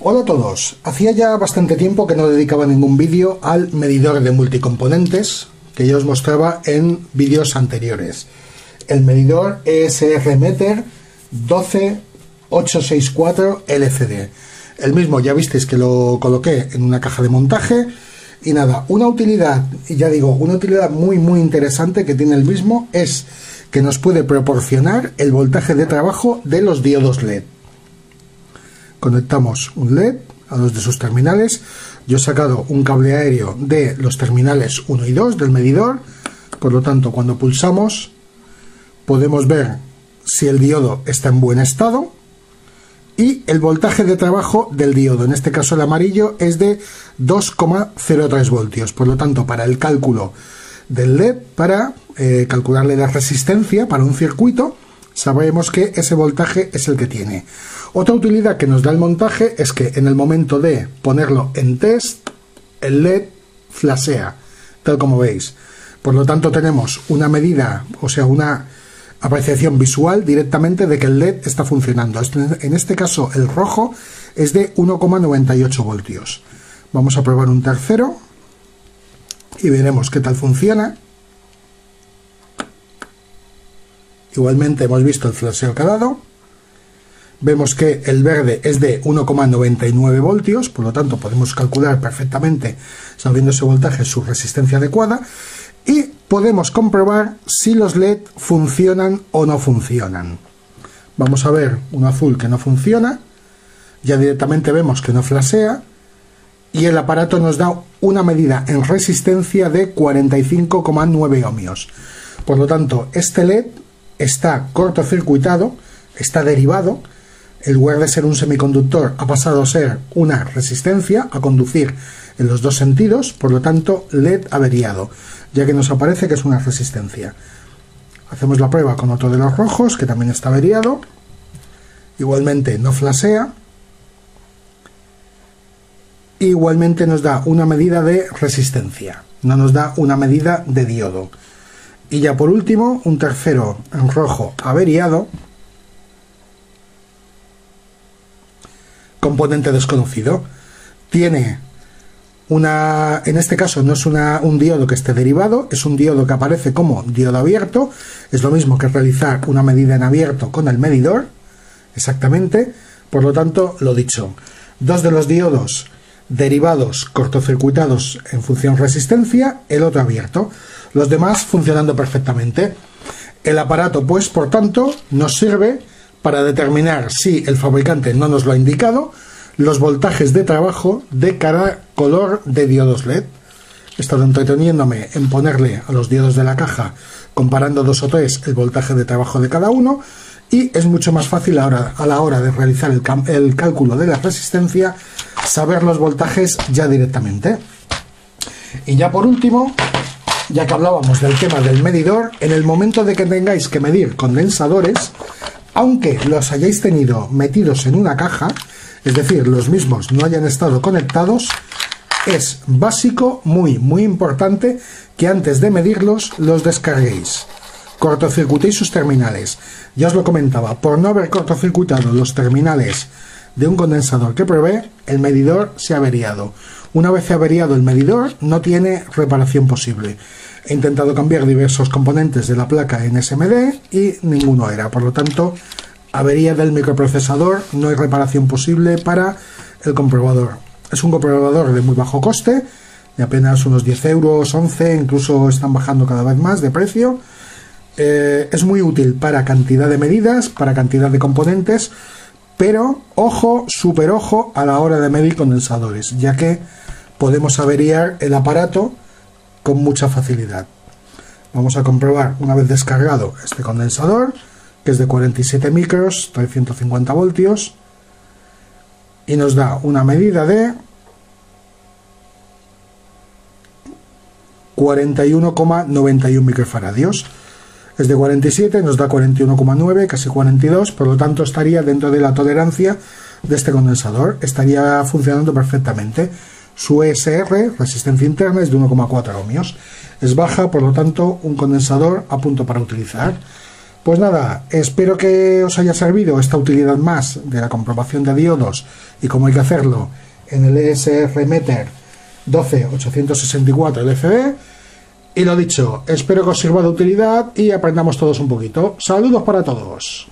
Hola a todos, hacía ya bastante tiempo que no dedicaba ningún vídeo al medidor de multicomponentes que yo os mostraba en vídeos anteriores. El medidor ESR Meter 12864 LCD. El mismo ya visteis que lo coloqué en una caja de montaje y nada, una utilidad, y ya digo, una utilidad muy muy interesante que tiene el mismo es que nos puede proporcionar el voltaje de trabajo de los diodos LED. Conectamos un LED a dos de sus terminales. Yo he sacado un cable aéreo de los terminales 1 y 2 del medidor. Por lo tanto, cuando pulsamos podemos ver si el diodo está en buen estado y el voltaje de trabajo del diodo, en este caso el amarillo, es de 2,03 voltios. Por lo tanto, para el cálculo del LED, para eh, calcularle la resistencia para un circuito, sabremos que ese voltaje es el que tiene. Otra utilidad que nos da el montaje es que en el momento de ponerlo en test, el LED flasea, tal como veis. Por lo tanto, tenemos una medida, o sea, una apreciación visual directamente de que el LED está funcionando. En este caso el rojo es de 1,98 voltios. Vamos a probar un tercero y veremos qué tal funciona. Igualmente hemos visto el flasheo que ha. Vemos que el verde es de 1,99 voltios, por lo tanto podemos calcular perfectamente, sabiendo ese voltaje, su resistencia adecuada y podemos comprobar si los LED funcionan o no funcionan. Vamos a ver un azul que no funciona, ya directamente vemos que no flasea y el aparato nos da una medida en resistencia de 45,9 ohmios. Por lo tanto, este LED está cortocircuitado, está derivado, en lugar de ser un semiconductor ha pasado a ser una resistencia, a conducir en los dos sentidos, por lo tanto LED averiado ya que nos aparece que es una resistencia. Hacemos la prueba con otro de los rojos, que también está averiado. Igualmente no flasea. Igualmente nos da una medida de resistencia, no nos da una medida de diodo. Y ya por último, un tercero en rojo averiado. Componente desconocido. Tiene una, en este caso no es una, un diodo que esté derivado, es un diodo que aparece como diodo abierto, es lo mismo que realizar una medida en abierto con el medidor, exactamente, por lo tanto, lo dicho, dos de los diodos derivados cortocircuitados en función resistencia, el otro abierto, los demás funcionando perfectamente. El aparato, pues, por tanto, nos sirve para determinar si el fabricante no nos lo ha indicado, los voltajes de trabajo de cada color de diodos LED. He estado entreteniéndome en ponerle a los diodos de la caja, comparando dos o tres el voltaje de trabajo de cada uno, y es mucho más fácil ahora, a la hora de realizar el, el cálculo de la resistencia saber los voltajes ya directamente. Y ya por último, ya que hablábamos del tema del medidor, en el momento de que tengáis que medir condensadores, aunque los hayáis tenido metidos en una caja, es decir, los mismos no hayan estado conectados, es básico, muy, muy importante que antes de medirlos los descarguéis. Cortocircuitéis sus terminales. Ya os lo comentaba, por no haber cortocircuitado los terminales de un condensador que probé, el medidor se ha averiado. Una vez averiado el medidor, no tiene reparación posible. He intentado cambiar diversos componentes de la placa en SMD y ninguno era. Por lo tanto, avería del microprocesador, no hay reparación posible para el comprobador. Es un comprobador de muy bajo coste, de apenas unos 10 euros, 11, incluso están bajando cada vez más de precio. Eh, es muy útil para cantidad de medidas, para cantidad de componentes, pero ojo, super ojo a la hora de medir condensadores, ya que podemos averiar el aparato con mucha facilidad. Vamos a comprobar una vez descargado este condensador que es de 47 micros, 350 voltios, y nos da una medida de 41,91 microfaradios. Es de 47, nos da 41,9, casi 42, por lo tanto estaría dentro de la tolerancia de este condensador, estaría funcionando perfectamente. Su ESR, resistencia interna, es de 1,4 ohmios. Es baja, por lo tanto, un condensador a punto para utilizar. Pues nada, espero que os haya servido esta utilidad más de la comprobación de diodos y cómo hay que hacerlo en el ESR Meter 12864 LCD. Y lo dicho, espero que os sirva de utilidad y aprendamos todos un poquito. Saludos para todos.